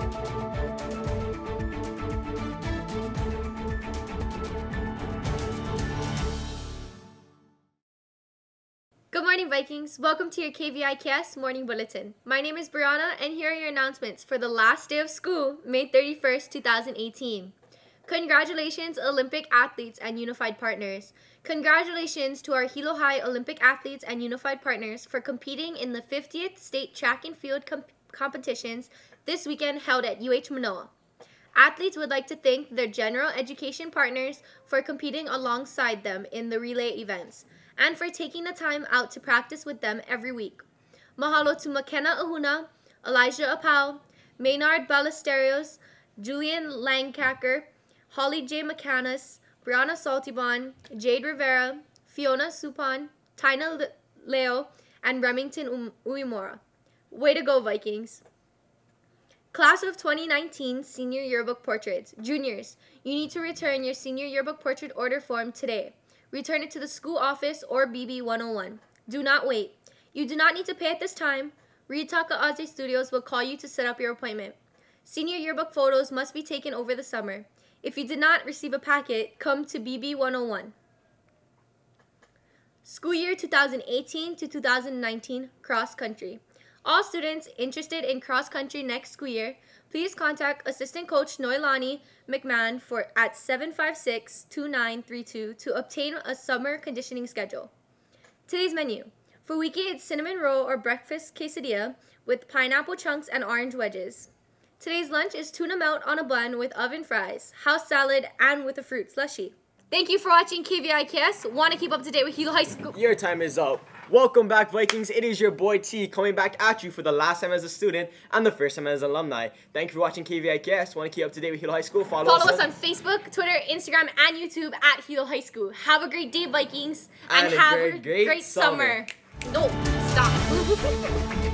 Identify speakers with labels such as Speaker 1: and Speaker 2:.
Speaker 1: Good morning, Vikings. Welcome to your KVIKS Morning Bulletin. My name is Brianna, and here are your announcements for the last day of school, May 31st, 2018. Congratulations, Olympic athletes and unified partners. Congratulations to our Hilo High Olympic athletes and unified partners for competing in the 50th State Track and Field comp- competitions this weekend held at UH Manoa. Athletes would like to thank their general education partners for competing alongside them in the relay events and for taking the time out to practice with them every week. Mahalo to McKenna Ahuna, Elijah Apau, Maynard Ballesteros, Julian Langcacker, Holly J. McCanus, Brianna Saltibon, Jade Rivera, Fiona Supon, Tina Leo, and Remington um-. Way to go, Vikings! Class of 2019 Senior Yearbook Portraits. Juniors, you need to return your Senior Yearbook Portrait order form today. Return it to the school office or BB 101. Do not wait. You do not need to pay at this time. Reed Takaase Studios will call you to set up your appointment. Senior yearbook photos must be taken over the summer. If you did not receive a packet, come to BB 101. School year 2018 to 2019 cross country. All students interested in cross country next school year, please contact assistant coach Noelani McMahon for at 756-2932 to obtain a summer conditioning schedule. Today's menu. For weekday, it's cinnamon roll or breakfast quesadilla with pineapple chunks and orange wedges. Today's lunch is tuna melt on a bun with oven fries, house salad, and with a fruit slushy. Thank you for watching KVIKS. Want to keep up to date with Hilo High School?
Speaker 2: Your time is up. Welcome back, Vikings. It is your boy T coming back at you for the last time as a student and the first time as an alumni. Thank you for watching KVIKS. Want to keep up to date with Hilo High School? Follow,
Speaker 1: Follow us on Facebook, Twitter, Instagram, and YouTube at Hilo High School. Have a great day, Vikings, and,
Speaker 2: And a
Speaker 1: have
Speaker 2: great,
Speaker 1: a
Speaker 2: great
Speaker 1: great
Speaker 2: summer.
Speaker 1: summer. No, stop.